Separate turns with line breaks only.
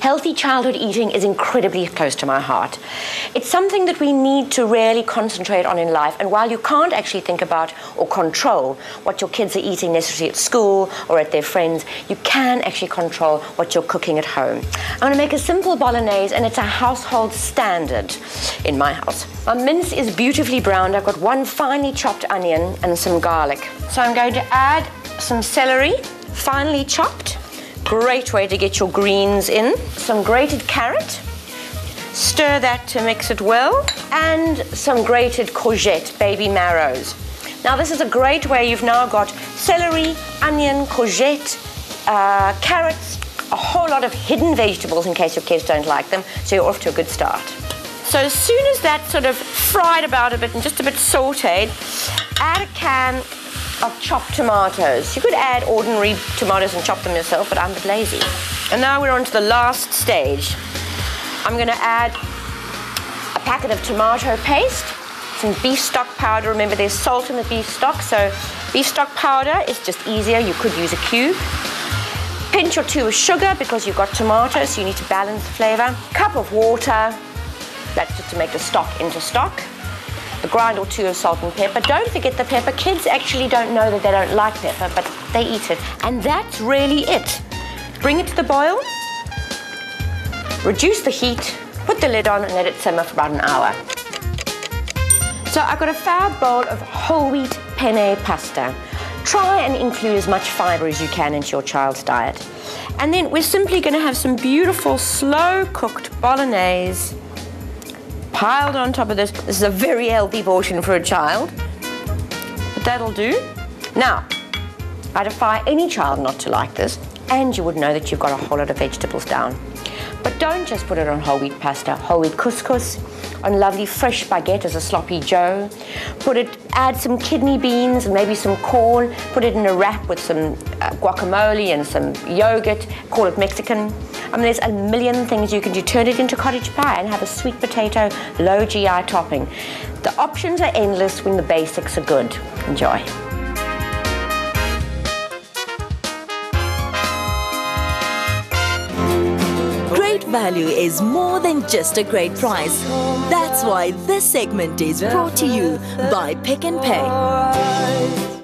Healthy childhood eating is incredibly close to my heart. It's something that we need to really concentrate on in life. And while you can't actually think about or control what your kids are eating necessarily at school or at their friends, you can actually control what you're cooking at home. I'm going to make a simple bolognese, and it's a household standard in my house. My mince is beautifully browned. I've got one finely chopped onion and some garlic. So I'm going to add some celery, finely chopped Great way to get your greens in. Some grated carrot. Stir that to mix it well. And some grated courgette, baby marrows. Now this is a great way. You've now got celery, onion, courgette, uh, carrots, a whole lot of hidden vegetables in case your kids don't like them. So you're off to a good start. So as soon as that's sort of fried about a bit and just a bit sauteed, add a can of chopped tomatoes. You could add ordinary tomatoes and chop them yourself, but I'm a bit lazy. And now we're on to the last stage. I'm gonna add a packet of tomato paste, some beef stock powder. Remember there's salt in the beef stock, so beef stock powder is just easier. You could use a cube. Pinch or two of sugar because you've got tomatoes, so you need to balance the flavor. Cup of water, that's just to make the stock into stock a grind or two of salt and pepper. Don't forget the pepper. Kids actually don't know that they don't like pepper, but they eat it. And that's really it. Bring it to the boil, reduce the heat, put the lid on and let it simmer for about an hour. So I've got a fab bowl of whole wheat penne pasta. Try and include as much fibre as you can into your child's diet. And then we're simply going to have some beautiful slow cooked bolognese piled on top of this. This is a very healthy portion for a child, but that'll do. Now, I defy any child not to like this, and you would know that you've got a whole lot of vegetables down. But don't just put it on whole wheat pasta, whole wheat couscous, on lovely fresh baguette as a sloppy joe. Put it, add some kidney beans and maybe some corn. Put it in a wrap with some uh, guacamole and some yogurt. Call it Mexican. I mean, there's a million things you can do. Turn it into cottage pie and have a sweet potato, low GI topping. The options are endless when the basics are good. Enjoy.
Value is more than just a great price. That's why this segment is brought to you by Pick n Pay.